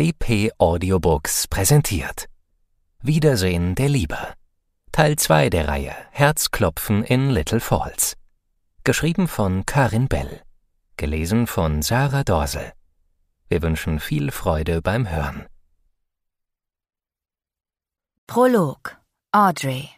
DP Audiobooks präsentiert. Wiedersehen der Liebe. Teil 2 der Reihe Herzklopfen in Little Falls. Geschrieben von Karin Bell. Gelesen von Sarah Dorsel. Wir wünschen viel Freude beim Hören. Prolog Audrey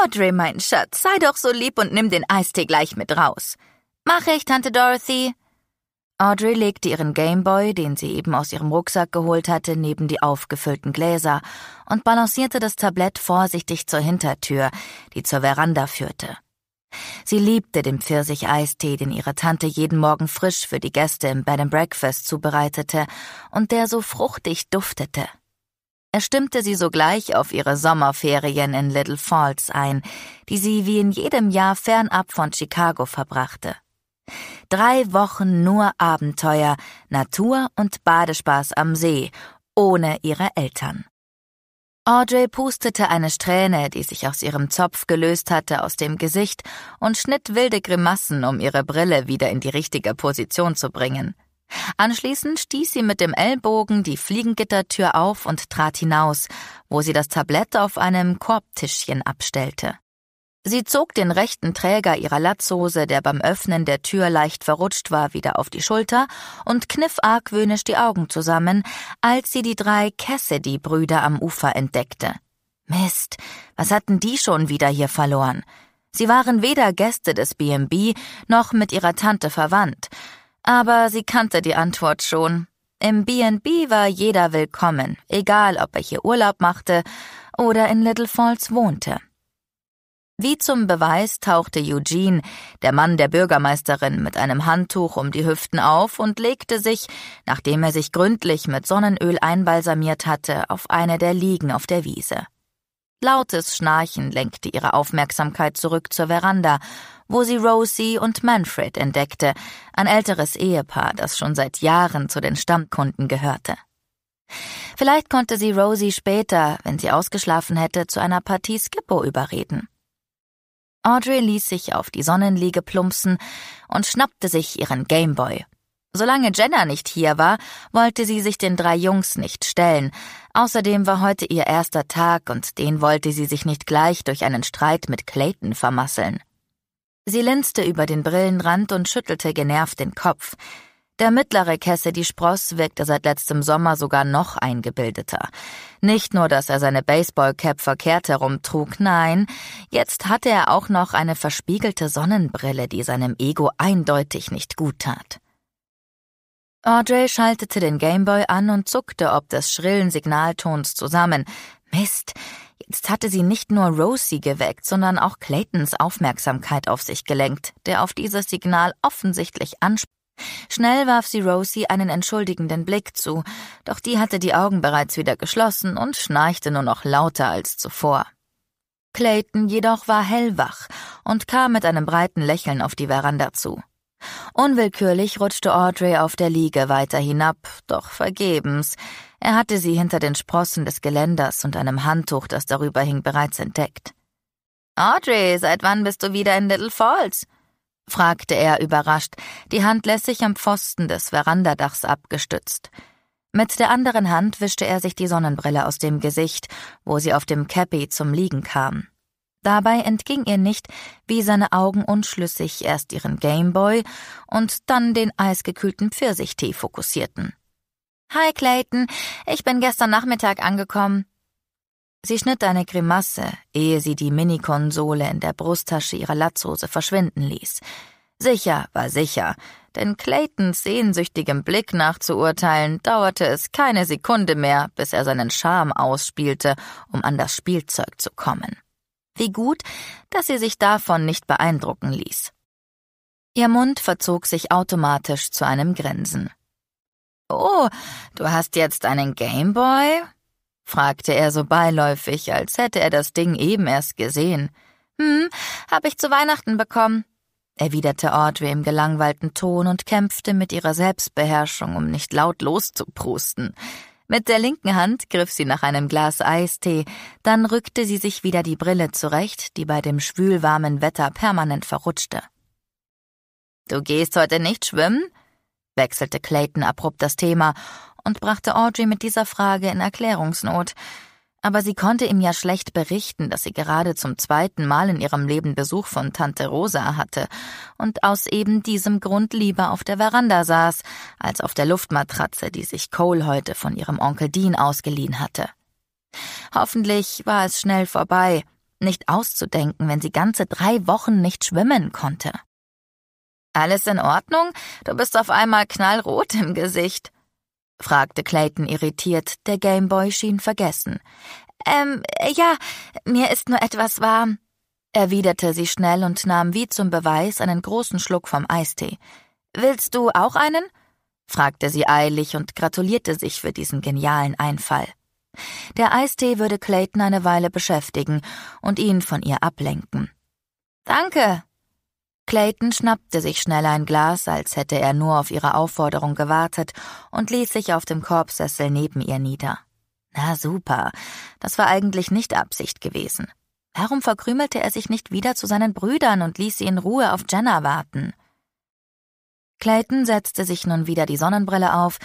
Audrey, mein Schatz, sei doch so lieb und nimm den Eistee gleich mit raus. Mach ich, Tante Dorothy. Audrey legte ihren Gameboy, den sie eben aus ihrem Rucksack geholt hatte, neben die aufgefüllten Gläser und balancierte das Tablett vorsichtig zur Hintertür, die zur Veranda führte. Sie liebte den Pfirsich-Eistee, den ihre Tante jeden Morgen frisch für die Gäste im Bed and Breakfast zubereitete und der so fruchtig duftete. Er stimmte sie sogleich auf ihre Sommerferien in Little Falls ein, die sie wie in jedem Jahr fernab von Chicago verbrachte. Drei Wochen nur Abenteuer, Natur und Badespaß am See, ohne ihre Eltern. Audrey pustete eine Strähne, die sich aus ihrem Zopf gelöst hatte, aus dem Gesicht und schnitt wilde Grimassen, um ihre Brille wieder in die richtige Position zu bringen. Anschließend stieß sie mit dem Ellbogen die Fliegengittertür auf und trat hinaus, wo sie das Tablett auf einem Korbtischchen abstellte. Sie zog den rechten Träger ihrer Latzhose, der beim Öffnen der Tür leicht verrutscht war, wieder auf die Schulter und kniff argwöhnisch die Augen zusammen, als sie die drei Cassidy-Brüder am Ufer entdeckte. Mist, was hatten die schon wieder hier verloren? Sie waren weder Gäste des B&B noch mit ihrer Tante verwandt, aber sie kannte die Antwort schon. Im B&B war jeder willkommen, egal ob er hier Urlaub machte oder in Little Falls wohnte. Wie zum Beweis tauchte Eugene, der Mann der Bürgermeisterin, mit einem Handtuch um die Hüften auf und legte sich, nachdem er sich gründlich mit Sonnenöl einbalsamiert hatte, auf eine der Liegen auf der Wiese. Lautes Schnarchen lenkte ihre Aufmerksamkeit zurück zur Veranda, wo sie Rosie und Manfred entdeckte, ein älteres Ehepaar, das schon seit Jahren zu den Stammkunden gehörte. Vielleicht konnte sie Rosie später, wenn sie ausgeschlafen hätte, zu einer Partie Skippo überreden. Audrey ließ sich auf die Sonnenliege plumpsen und schnappte sich ihren Gameboy. Solange Jenna nicht hier war, wollte sie sich den drei Jungs nicht stellen. Außerdem war heute ihr erster Tag und den wollte sie sich nicht gleich durch einen Streit mit Clayton vermasseln. Sie linste über den Brillenrand und schüttelte genervt den Kopf. Der mittlere Cassidy Spross wirkte seit letztem Sommer sogar noch eingebildeter. Nicht nur, dass er seine Baseballcap verkehrt herumtrug, nein, jetzt hatte er auch noch eine verspiegelte Sonnenbrille, die seinem Ego eindeutig nicht gut tat. Audrey schaltete den Gameboy an und zuckte ob des schrillen Signaltons zusammen. Mist, jetzt hatte sie nicht nur Rosie geweckt, sondern auch Claytons Aufmerksamkeit auf sich gelenkt, der auf dieses Signal offensichtlich ansprach. Schnell warf sie Rosie einen entschuldigenden Blick zu, doch die hatte die Augen bereits wieder geschlossen und schnarchte nur noch lauter als zuvor. Clayton jedoch war hellwach und kam mit einem breiten Lächeln auf die Veranda zu. Unwillkürlich rutschte Audrey auf der Liege weiter hinab, doch vergebens. Er hatte sie hinter den Sprossen des Geländers und einem Handtuch, das darüber hing, bereits entdeckt. Audrey, seit wann bist du wieder in Little Falls? Fragte er überrascht, die Hand lässig am Pfosten des Verandadachs abgestützt. Mit der anderen Hand wischte er sich die Sonnenbrille aus dem Gesicht, wo sie auf dem Cappy zum Liegen kam. Dabei entging ihr nicht, wie seine Augen unschlüssig erst ihren Gameboy und dann den eisgekühlten Pfirsichtee fokussierten. Hi Clayton, ich bin gestern Nachmittag angekommen. Sie schnitt eine Grimasse, ehe sie die Minikonsole in der Brusttasche ihrer Latzhose verschwinden ließ. Sicher war sicher, denn Claytons sehnsüchtigem Blick nachzuurteilen, dauerte es keine Sekunde mehr, bis er seinen Charme ausspielte, um an das Spielzeug zu kommen. Wie gut, dass sie sich davon nicht beeindrucken ließ. Ihr Mund verzog sich automatisch zu einem Grinsen. Oh, du hast jetzt einen Gameboy? Fragte er so beiläufig, als hätte er das Ding eben erst gesehen. Hm, hab ich zu Weihnachten bekommen, erwiderte Audrey im gelangweilten Ton und kämpfte mit ihrer Selbstbeherrschung, um nicht laut loszuprusten. Mit der linken Hand griff sie nach einem Glas Eistee, dann rückte sie sich wieder die Brille zurecht, die bei dem schwülwarmen Wetter permanent verrutschte. Du gehst heute nicht schwimmen? wechselte Clayton abrupt das Thema, und brachte Audrey mit dieser Frage in Erklärungsnot. Aber sie konnte ihm ja schlecht berichten, dass sie gerade zum zweiten Mal in ihrem Leben Besuch von Tante Rosa hatte und aus eben diesem Grund lieber auf der Veranda saß, als auf der Luftmatratze, die sich Cole heute von ihrem Onkel Dean ausgeliehen hatte. Hoffentlich war es schnell vorbei, nicht auszudenken, wenn sie ganze drei Wochen nicht schwimmen konnte. Alles in Ordnung? Du bist auf einmal knallrot im Gesicht, fragte Clayton irritiert, der Gameboy schien vergessen. Ähm, ja, mir ist nur etwas warm, erwiderte sie schnell und nahm wie zum Beweis einen großen Schluck vom Eistee. Willst du auch einen? fragte sie eilig und gratulierte sich für diesen genialen Einfall. Der Eistee würde Clayton eine Weile beschäftigen und ihn von ihr ablenken. Danke. Clayton schnappte sich schnell ein Glas, als hätte er nur auf ihre Aufforderung gewartet, und ließ sich auf dem Korbsessel neben ihr nieder. Na super, das war eigentlich nicht Absicht gewesen. Warum verkrümelte er sich nicht wieder zu seinen Brüdern und ließ sie in Ruhe auf Jenna warten? Clayton setzte sich nun wieder die Sonnenbrille auf,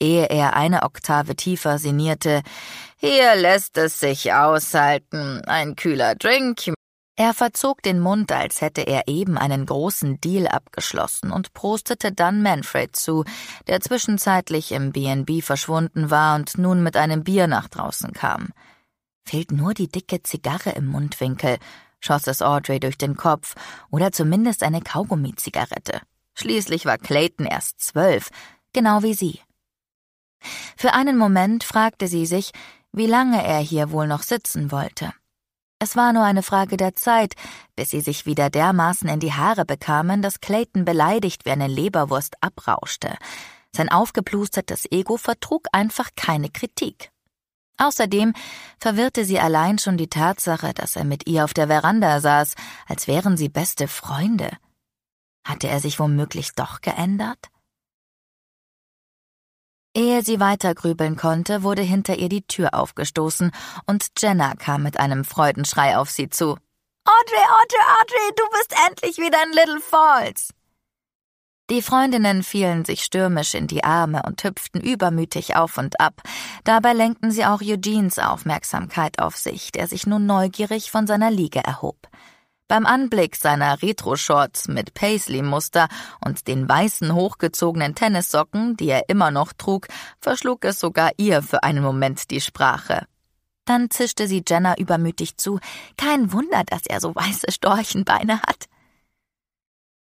ehe er eine Oktave tiefer sinnierte. Hier lässt es sich aushalten. Ein kühler Drink. Er verzog den Mund, als hätte er eben einen großen Deal abgeschlossen und prostete dann Manfred zu, der zwischenzeitlich im B&B verschwunden war und nun mit einem Bier nach draußen kam. Fehlt nur die dicke Zigarre im Mundwinkel, schoss es Audrey durch den Kopf, oder zumindest eine Kaugummi-Zigarette. Schließlich war Clayton erst zwölf, genau wie sie. Für einen Moment fragte sie sich, wie lange er hier wohl noch sitzen wollte. Es war nur eine Frage der Zeit, bis sie sich wieder dermaßen in die Haare bekamen, dass Clayton beleidigt wie eine Leberwurst abrauschte. Sein aufgeplustertes Ego vertrug einfach keine Kritik. Außerdem verwirrte sie allein schon die Tatsache, dass er mit ihr auf der Veranda saß, als wären sie beste Freunde. Hatte er sich womöglich doch geändert? Ehe sie weiter grübeln konnte, wurde hinter ihr die Tür aufgestoßen und Jenna kam mit einem Freudenschrei auf sie zu. Audrey, Audrey, Audrey, du bist endlich wieder in Little Falls. Die Freundinnen fielen sich stürmisch in die Arme und hüpften übermütig auf und ab. Dabei lenkten sie auch Eugenes Aufmerksamkeit auf sich, der sich nun neugierig von seiner Liege erhob. Beim Anblick seiner Retro-Shorts mit Paisley-Muster und den weißen hochgezogenen Tennissocken, die er immer noch trug, verschlug es sogar ihr für einen Moment die Sprache. Dann zischte sie Jenna übermütig zu. Kein Wunder, dass er so weiße Storchenbeine hat.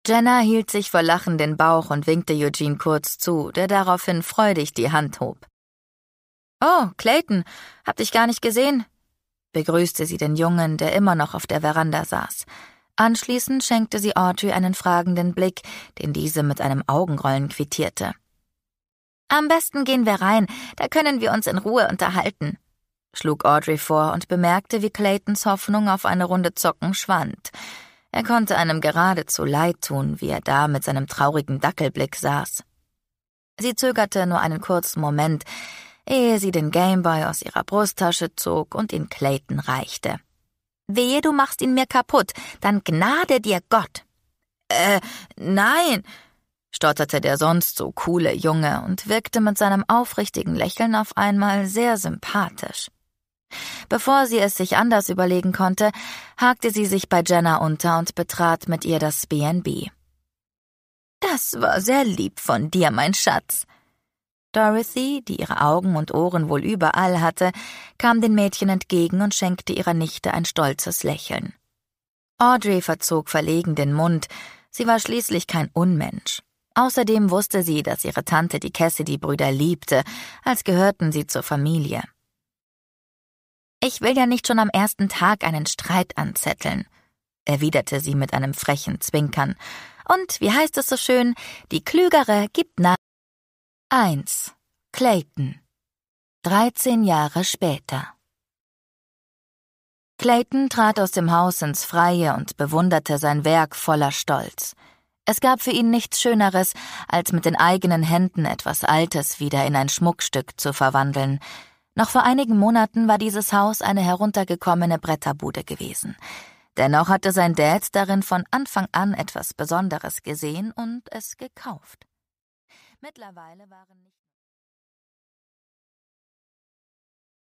Jenna hielt sich vor Lachen den Bauch und winkte Eugene kurz zu, der daraufhin freudig die Hand hob. Oh, Clayton, hab dich gar nicht gesehen begrüßte sie den Jungen, der immer noch auf der Veranda saß. Anschließend schenkte sie Audrey einen fragenden Blick, den diese mit einem Augenrollen quittierte. Am besten gehen wir rein, da können wir uns in Ruhe unterhalten, schlug Audrey vor und bemerkte, wie Claytons Hoffnung auf eine Runde Zocken schwand. Er konnte einem geradezu leid tun, wie er da mit seinem traurigen Dackelblick saß. Sie zögerte nur einen kurzen Moment, ehe sie den Gameboy aus ihrer Brusttasche zog und ihn Clayton reichte. Wehe, du machst ihn mir kaputt, dann gnade dir Gott. Äh, nein, stotterte der sonst so coole Junge und wirkte mit seinem aufrichtigen Lächeln auf einmal sehr sympathisch. Bevor sie es sich anders überlegen konnte, hakte sie sich bei Jenna unter und betrat mit ihr das B&B. Das war sehr lieb von dir, mein Schatz, Dorothy, die ihre Augen und Ohren wohl überall hatte, kam den Mädchen entgegen und schenkte ihrer Nichte ein stolzes Lächeln. Audrey verzog verlegen den Mund, sie war schließlich kein Unmensch. Außerdem wusste sie, dass ihre Tante die Cassidy-Brüder liebte, als gehörten sie zur Familie. Ich will ja nicht schon am ersten Tag einen Streit anzetteln, erwiderte sie mit einem frechen Zwinkern. Und wie heißt es so schön, die Klügere gibt nach. 1. Clayton 13 Jahre später Clayton trat aus dem Haus ins Freie und bewunderte sein Werk voller Stolz. Es gab für ihn nichts Schöneres, als mit den eigenen Händen etwas Altes wieder in ein Schmuckstück zu verwandeln. Noch vor einigen Monaten war dieses Haus eine heruntergekommene Bretterbude gewesen. Dennoch hatte sein Dad darin von Anfang an etwas Besonderes gesehen und es gekauft. Mittlerweile waren nicht